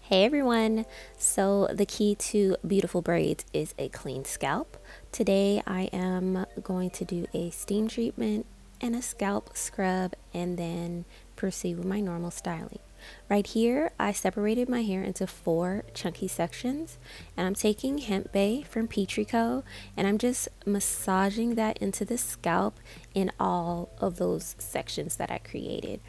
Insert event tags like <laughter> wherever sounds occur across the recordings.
Hey everyone! So, the key to beautiful braids is a clean scalp. Today, I am going to do a steam treatment and a scalp scrub and then proceed with my normal styling. Right here, I separated my hair into four chunky sections and I'm taking Hemp Bae from Petrico and I'm just massaging that into the scalp in all of those sections that I created.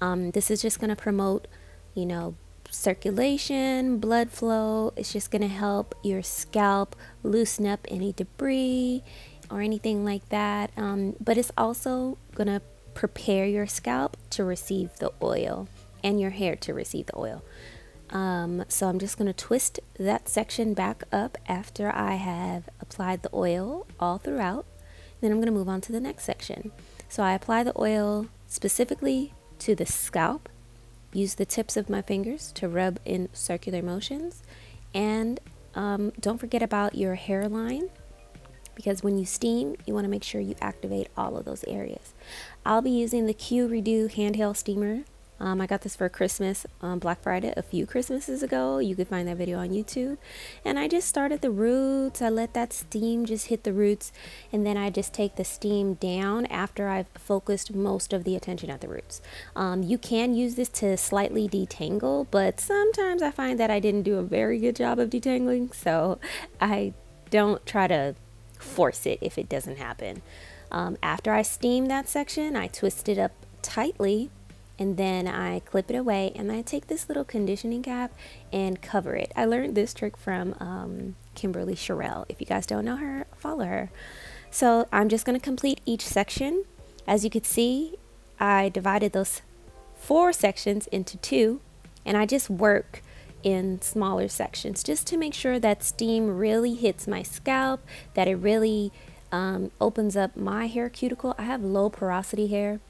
Um, this is just going to promote, you know, circulation, blood flow. It's just going to help your scalp loosen up any debris or anything like that. Um, but it's also going to prepare your scalp to receive the oil and your hair to receive the oil. Um, so I'm just going to twist that section back up after I have applied the oil all throughout. Then I'm going to move on to the next section. So I apply the oil specifically to the scalp Use the tips of my fingers to rub in circular motions. And um, don't forget about your hairline because when you steam, you want to make sure you activate all of those areas. I'll be using the Q Redo handheld steamer um, I got this for Christmas on Black Friday a few Christmases ago. You can find that video on YouTube. And I just started the roots. I let that steam just hit the roots. And then I just take the steam down after I've focused most of the attention at the roots. Um, you can use this to slightly detangle, but sometimes I find that I didn't do a very good job of detangling. So I don't try to force it if it doesn't happen. Um, after I steam that section, I twist it up tightly and then I clip it away and I take this little conditioning cap and cover it. I learned this trick from um, Kimberly Sherrill. If you guys don't know her, follow her. So I'm just going to complete each section. As you can see, I divided those four sections into two and I just work in smaller sections just to make sure that steam really hits my scalp, that it really um, opens up my hair cuticle. I have low porosity hair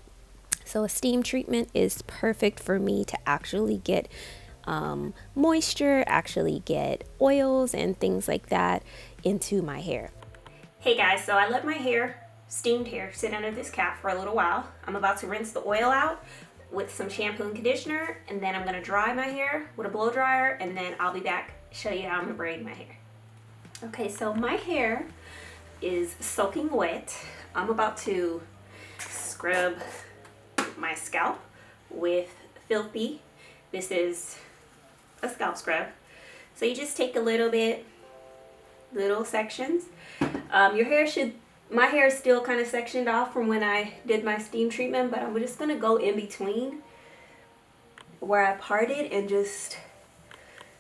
so a steam treatment is perfect for me to actually get um, moisture, actually get oils and things like that into my hair. Hey guys, so I let my hair, steamed hair, sit under this cap for a little while. I'm about to rinse the oil out with some shampoo and conditioner and then I'm gonna dry my hair with a blow dryer and then I'll be back show you how I'm gonna braid my hair. Okay, so my hair is soaking wet. I'm about to scrub my scalp with Filthy. This is a scalp scrub. So you just take a little bit, little sections. Um, your hair should, my hair is still kind of sectioned off from when I did my steam treatment, but I'm just going to go in between where I parted and just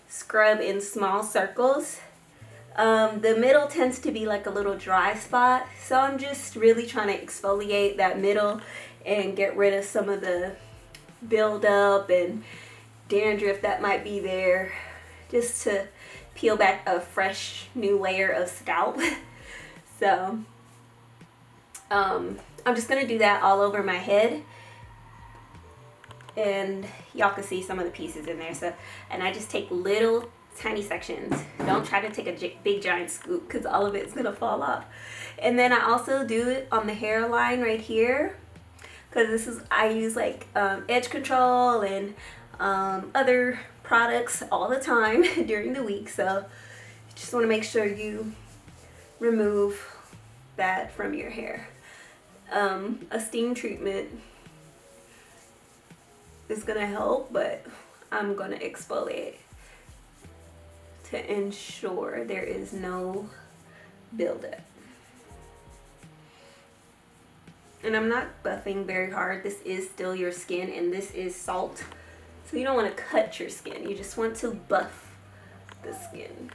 scrub in small circles. Um, the middle tends to be like a little dry spot, so I'm just really trying to exfoliate that middle and get rid of some of the buildup and dandruff that might be there just to peel back a fresh new layer of scalp. <laughs> so um, I'm just going to do that all over my head and y'all can see some of the pieces in there. So, and I just take little tiny sections. Don't try to take a big giant scoop because all of it's going to fall off. And then I also do it on the hairline right here because this is I use like um, edge control and um, other products all the time <laughs> during the week. So just want to make sure you remove that from your hair. Um, a steam treatment is gonna help but I'm gonna exfoliate to ensure there is no buildup and I'm not buffing very hard. This is still your skin and this is salt. So you don't want to cut your skin. You just want to buff the skin.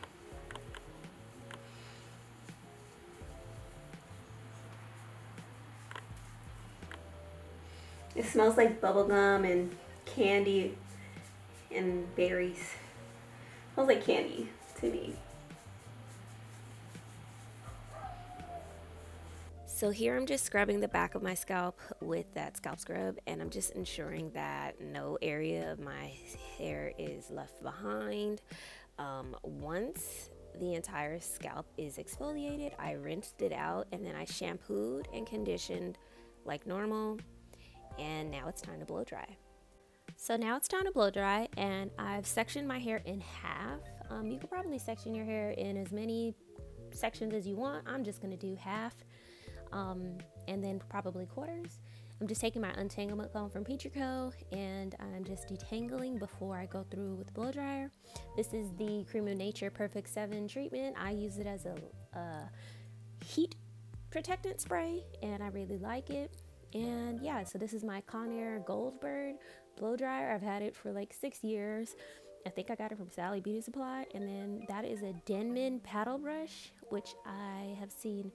It smells like bubblegum and candy and berries. It smells like candy to me. So here I'm just scrubbing the back of my scalp with that scalp scrub and I'm just ensuring that no area of my hair is left behind. Um, once the entire scalp is exfoliated, I rinsed it out and then I shampooed and conditioned like normal. and now it's time to blow dry. So now it's time to blow dry and I've sectioned my hair in half. Um, you could probably section your hair in as many sections as you want. I'm just gonna do half um, and then probably quarters. I'm just taking my untanglement comb from Petrico and I'm just detangling before I go through with the blow dryer. This is the Cream of Nature Perfect 7 treatment. I use it as a, a heat protectant spray and I really like it. And yeah, so this is my Conair Goldbird blow dryer. I've had it for like six years. I think I got it from Sally Beauty Supply. And then that is a Denman paddle brush, which I have seen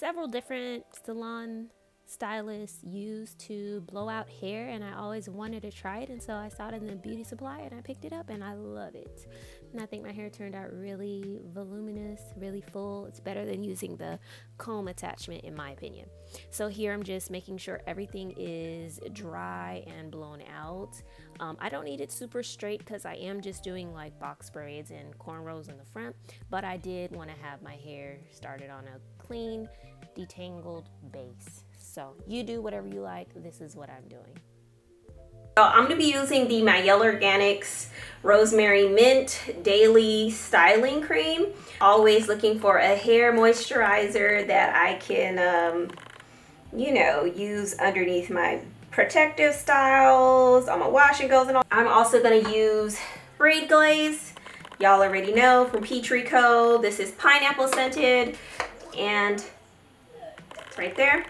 several different salon stylists use to blow out hair and I always wanted to try it and so I saw it in the beauty supply and I picked it up and I love it. And I think my hair turned out really voluminous, really full. It's better than using the comb attachment in my opinion. So here I'm just making sure everything is dry and blown out. Um, I don't need it super straight because I am just doing like box braids and cornrows in the front, but I did want to have my hair started on a clean, detangled base. So you do whatever you like. This is what I'm doing. So I'm going to be using the Mielle Organics Rosemary Mint Daily Styling Cream. Always looking for a hair moisturizer that I can, um, you know, use underneath my protective styles, on my wash and goes and all. I'm also going to use Braid Glaze. Y'all already know from Petrico. This is pineapple scented and right there.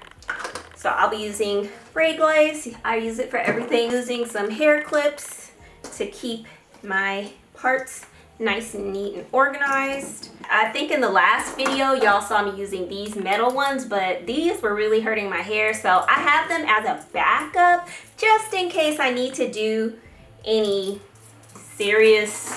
So I'll be using braid glaze. I use it for everything. Using some hair clips to keep my parts nice and neat and organized. I think in the last video y'all saw me using these metal ones but these were really hurting my hair so I have them as a backup just in case I need to do any serious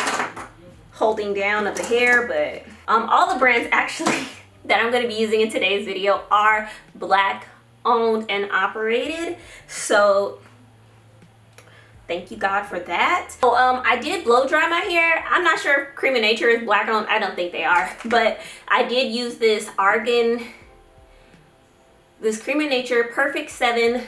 holding down of the hair but um, all the brands <laughs> actually that I'm going to be using in today's video are black owned and operated. So thank you God for that. So um, I did blow dry my hair. I'm not sure if Cream of Nature is black owned. I don't think they are. But I did use this Argan, this Cream of Nature Perfect 7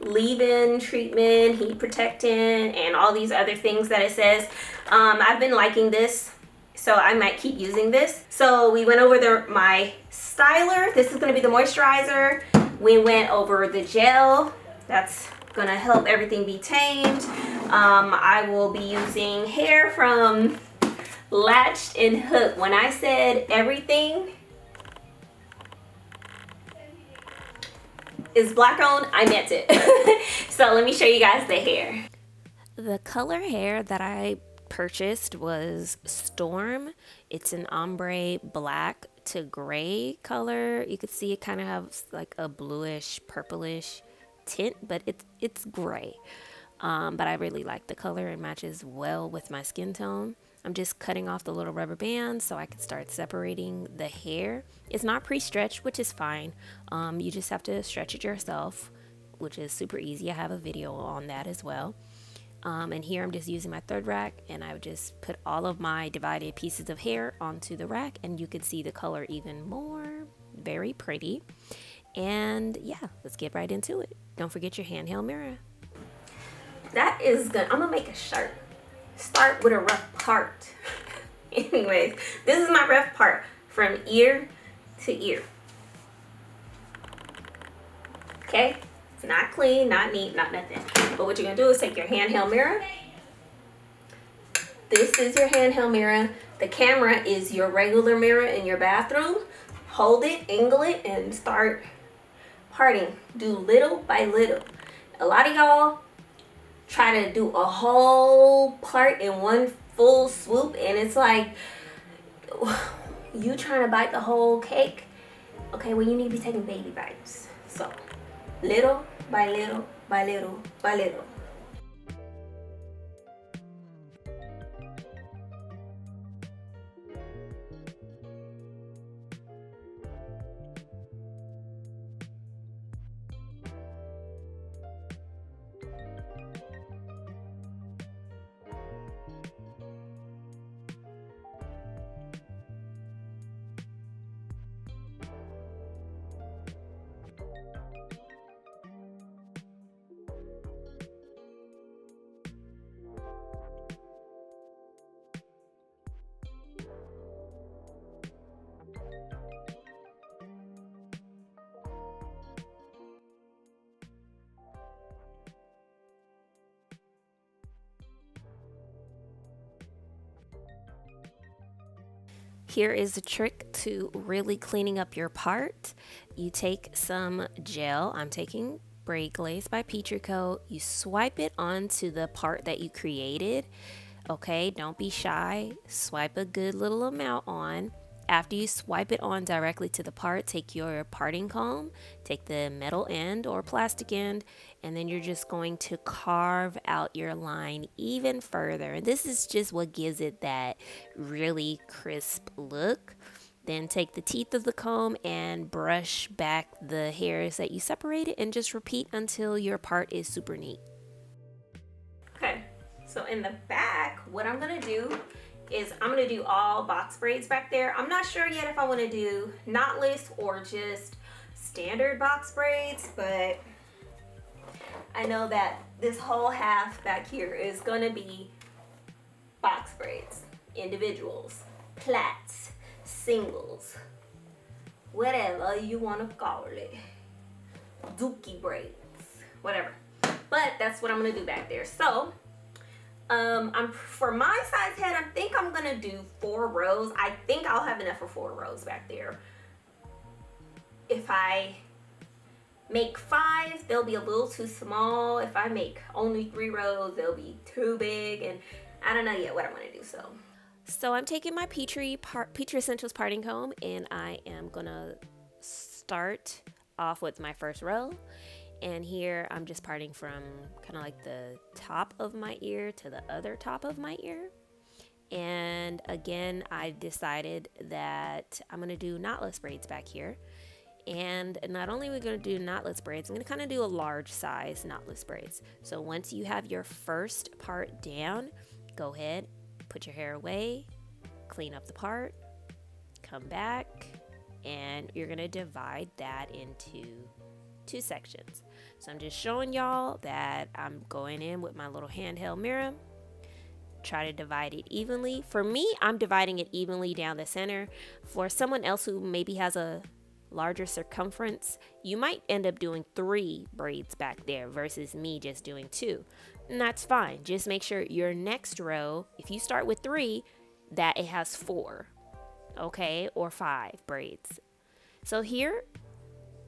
leave-in treatment, heat protectant, and all these other things that it says. Um, I've been liking this so I might keep using this. So we went over the, my styler. This is to be the moisturizer. We went over the gel. That's to help everything be tamed. Um, I will be using hair from Latched and Hook. When I said everything is black owned, I meant it. <laughs> so let me show you guys the hair. The color hair that I purchased was Storm. It's an ombre black to gray color. You could see it kind of has like a bluish, purplish tint, but it's it's gray. Um, but I really like the color. It matches well with my skin tone. I'm just cutting off the little rubber bands so I can start separating the hair. It's not pre-stretched, which is fine. Um, you just have to stretch it yourself, which is super easy. I have a video on that as well. Um, and here I'm just using my third rack and I would just put all of my divided pieces of hair onto the rack and you can see the color even more. Very pretty. And yeah, let's get right into it. Don't forget your handheld mirror. That is good. I'm gonna make a shirt. Start with a rough part. <laughs> Anyways, this is my rough part from ear to ear. Okay? It's not clean, not neat, not nothing. But what you're to do is take your handheld mirror. This is your handheld mirror. The camera is your regular mirror in your bathroom. Hold it, angle it, and start parting. Do little by little. A lot of y'all try to do a whole part in one full swoop and it's like <sighs> you trying to bite the whole cake. Okay, well you need to be taking baby bites. So little by little by little by little. Here is a trick to really cleaning up your part. You take some gel. I'm taking Braid Glaze by Petrico. You swipe it onto the part that you created. Okay, don't be shy. Swipe a good little amount on. After you swipe it on directly to the part, take your parting comb, take the metal end or plastic end, and then you're just going to carve out your line even further. And this is just what gives it that really crisp look. Then take the teeth of the comb and brush back the hairs that you separated and just repeat until your part is super neat. Okay, so in the back, what I'm gonna do is I'm gonna do all box braids back there. I'm not sure yet if I wanna do knotless or just standard box braids, but I know that this whole half back here is gonna be box braids, individuals, plaits, singles, whatever you wanna call it. Dookie braids, whatever. But that's what I'm gonna do back there. So um, I'm for my size head, I think I'm gonna do four rows. I think I'll have enough for four rows back there. If I make five, they'll be a little too small. If I make only three rows, they'll be too big. And I don't know yet what I'm gonna do, so. So I'm taking my Pitre, part, Pitre Essentials parting comb and I am gonna start off with my first row and here I'm just parting from kind of like the top of my ear to the other top of my ear. And again, I decided that I'm to do knotless braids back here. And not only are we to do knotless braids, I'm to kind of do a large size knotless braids. So once you have your first part down, go ahead, put your hair away, clean up the part, come back, and you're to divide that into two sections. So I'm just showing y'all that I'm going in with my little handheld mirror. Try to divide it evenly. For me, I'm dividing it evenly down the center. For someone else who maybe has a larger circumference, you might end up doing three braids back there versus me just doing two. And that's fine. Just make sure your next row, if you start with three, that it has four, okay, or five braids. So here,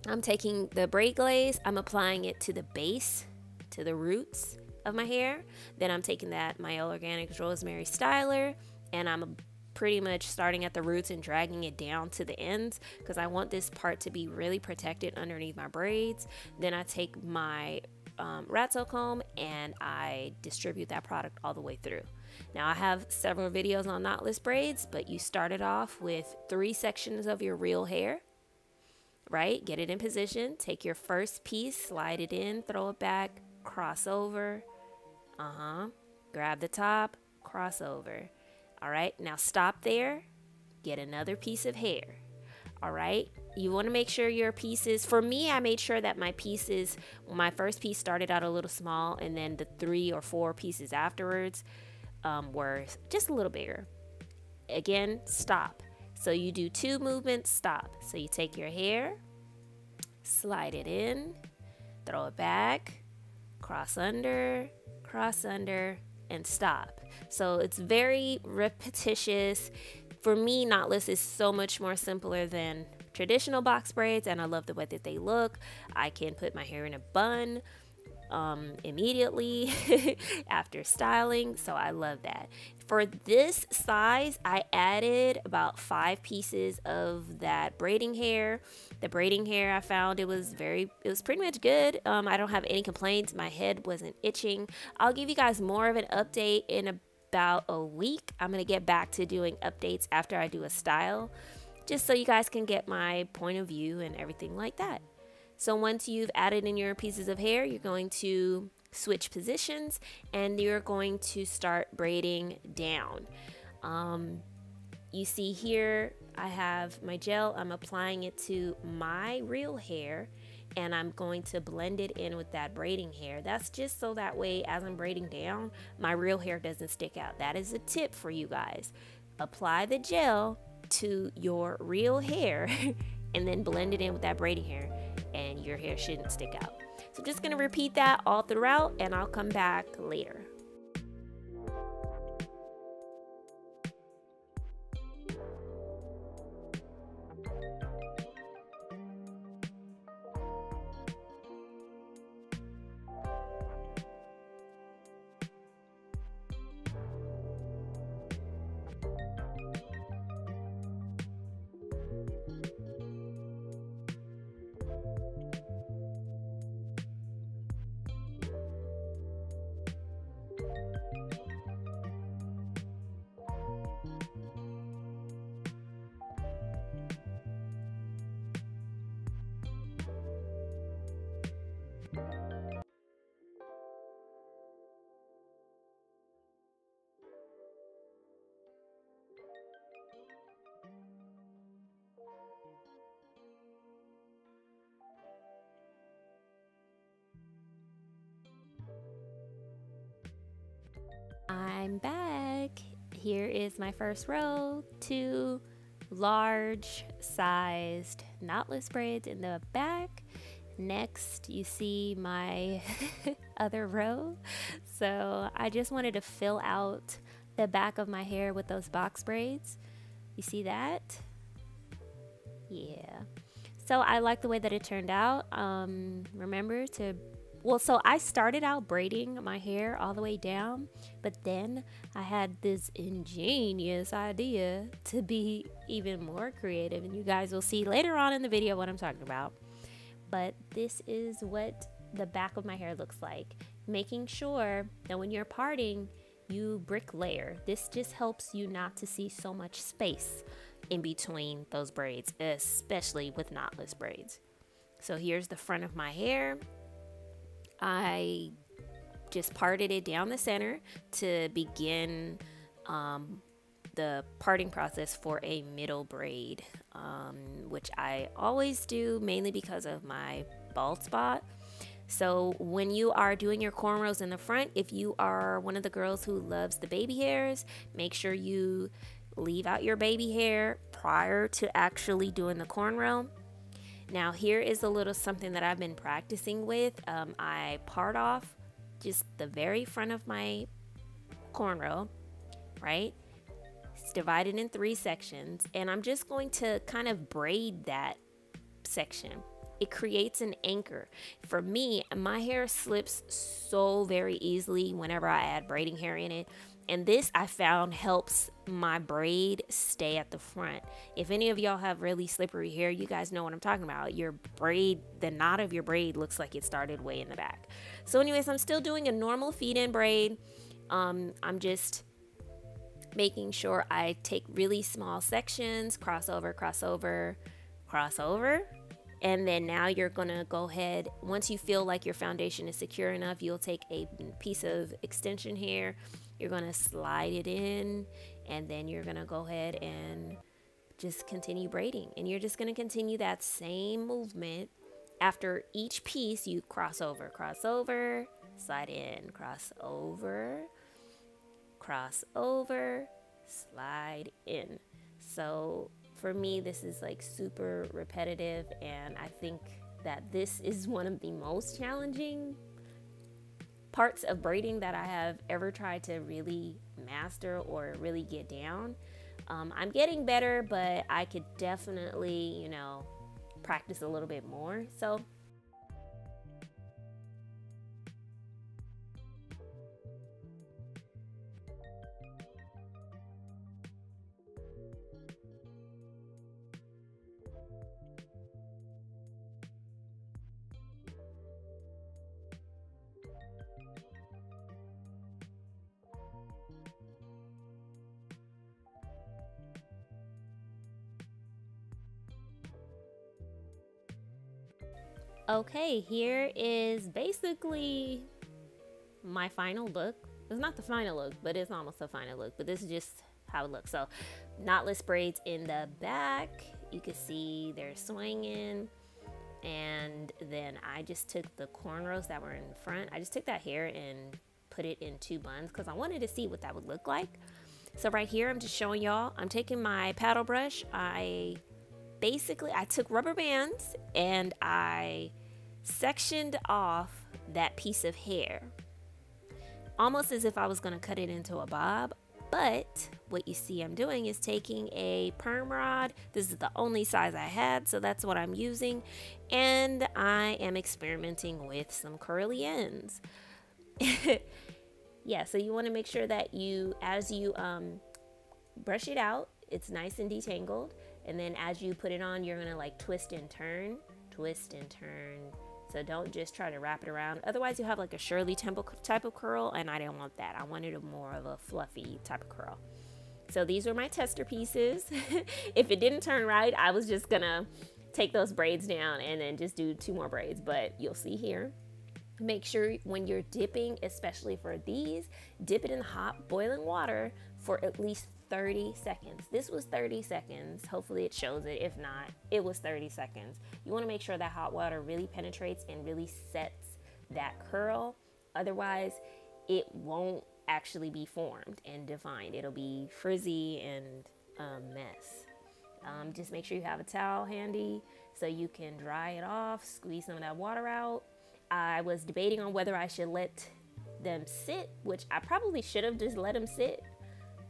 I'm taking the braid glaze, I'm applying it to the base, to the roots of my hair. Then I'm taking that Mielle Organics Rosemary Styler and I'm pretty much starting at the roots and dragging it down to the ends because I want this part to be really protected underneath my braids. Then I take my um, rat tail comb and I distribute that product all the way through. Now I have several videos on knotless braids, but you started off with three sections of your real hair right? Get it in position. Take your first piece, slide it in, throw it back, cross over. Uh huh. Grab the top, cross over. All right, now stop there. Get another piece of hair. All right, you want to make sure your pieces, for me, I made sure that my pieces, my first piece started out a little small, and then the three or four pieces afterwards um, were just a little bigger. Again, stop. So you do two movements, stop. So you take your hair, slide it in, throw it back, cross under, cross under, and stop. So it's very repetitious. For me, knotless is so much more simpler than traditional box braids and I love the way that they look. I can put my hair in a bun um, immediately <laughs> after styling. So I love that. For this size, I added about five pieces of that braiding hair. The braiding hair I found it was very, it was pretty much good. Um, I don't have any complaints. My head wasn't itching. I'll give you guys more of an update in about a week. I'm going to get back to doing updates after I do a style just so you guys can get my point of view and everything like that. So once you've added in your pieces of hair, you're going to switch positions and you're going to start braiding down. Um, you see here, I have my gel. I'm applying it to my real hair and I'm going to blend it in with that braiding hair. That's just so that way as I'm braiding down, my real hair doesn't stick out. That is a tip for you guys. Apply the gel to your real hair <laughs> and then blend it in with that braiding hair your hair shouldn't stick out. So I'm just gonna repeat that all throughout and I'll come back later. I'm back. Here is my first row, two large sized knotless braids in the back. Next, you see my <laughs> other row. So I just wanted to fill out the back of my hair with those box braids. You see that? Yeah. So I like the way that it turned out. Um, remember to well, so I started out braiding my hair all the way down, but then I had this ingenious idea to be even more creative, and you guys will see later on in the video what I'm talking about. But this is what the back of my hair looks like, making sure that when you're parting, you brick layer. This just helps you not to see so much space in between those braids, especially with knotless braids. So here's the front of my hair I just parted it down the center to begin um, the parting process for a middle braid, um, which I always do mainly because of my bald spot. So when you are doing your cornrows in the front, if you are one of the girls who loves the baby hairs, make sure you leave out your baby hair prior to actually doing the cornrow now here is a little something that I've been practicing with. Um, I part off just the very front of my cornrow, right? It's divided in three sections and I'm just going to kind of braid that section it creates an anchor. For me, my hair slips so very easily whenever I add braiding hair in it. And this I found helps my braid stay at the front. If any of y'all have really slippery hair, you guys know what I'm talking about. Your braid, the knot of your braid looks like it started way in the back. So anyways, I'm still doing a normal feed in braid. Um, I'm just making sure I take really small sections, crossover, crossover, crossover, and then now you're gonna go ahead, once you feel like your foundation is secure enough, you'll take a piece of extension hair, you're gonna slide it in, and then you're gonna go ahead and just continue braiding. And you're just gonna continue that same movement. After each piece, you cross over, cross over, slide in, cross over, cross over, slide in. So for me, this is like super repetitive, and I think that this is one of the most challenging parts of braiding that I have ever tried to really master or really get down. Um, I'm getting better, but I could definitely, you know, practice a little bit more. So Okay, here is basically my final look. It's not the final look, but it's almost the final look. But this is just how it looks. So, knotless braids in the back. You can see they're swinging. And then I just took the cornrows that were in front. I just took that hair and put it in two buns because I wanted to see what that would look like. So right here, I'm just showing y'all. I'm taking my paddle brush. I basically I took rubber bands and I sectioned off that piece of hair almost as if I was going to cut it into a bob. But what you see I'm doing is taking a perm rod. This is the only size I had, so that's what I'm using. And I am experimenting with some curly ends. <laughs> yeah, so you want to make sure that you, as you um, brush it out, it's nice and detangled. And then as you put it on, you're gonna like twist and turn, twist and turn. So don't just try to wrap it around. Otherwise you have like a Shirley Temple type of curl and I didn't want that. I wanted a more of a fluffy type of curl. So these were my tester pieces. <laughs> if it didn't turn right, I was just gonna take those braids down and then just do two more braids, but you'll see here. Make sure when you're dipping, especially for these, dip it in hot boiling water for at least 30 seconds. This was 30 seconds. Hopefully it shows it. If not, it was 30 seconds. You wanna make sure that hot water really penetrates and really sets that curl. Otherwise, it won't actually be formed and defined. It'll be frizzy and a mess. Um, just make sure you have a towel handy so you can dry it off, squeeze some of that water out. I was debating on whether I should let them sit, which I probably should have just let them sit,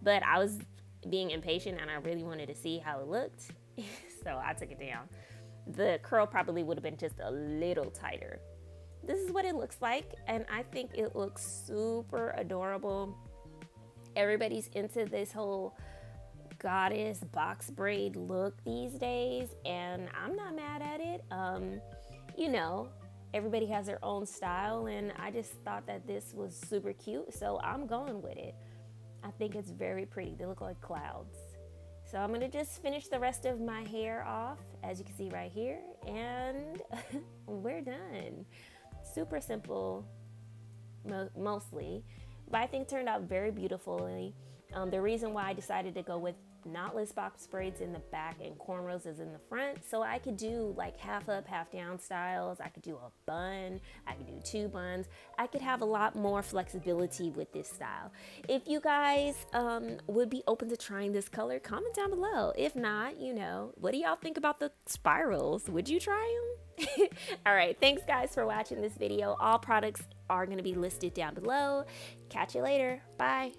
but I was being impatient and I really wanted to see how it looked, <laughs> so I took it down. The curl probably would have been just a little tighter. This is what it looks like, and I think it looks super adorable. Everybody's into this whole goddess box braid look these days, and I'm not mad at it. Um, you know, everybody has their own style, and I just thought that this was super cute, so I'm going with it. I think it's very pretty. They look like clouds. So I'm gonna just finish the rest of my hair off, as you can see right here, and <laughs> we're done. Super simple, mo mostly, but I think turned out very beautifully. Um, the reason why I decided to go with knotless box braids in the back and cornrows is in the front. So I could do like half up, half down styles. I could do a bun. I could do two buns. I could have a lot more flexibility with this style. If you guys um, would be open to trying this color, comment down below. If not, you know, what do y'all think about the spirals? Would you try them? <laughs> All right, thanks guys for watching this video. All products are going to be listed down below. Catch you later. Bye.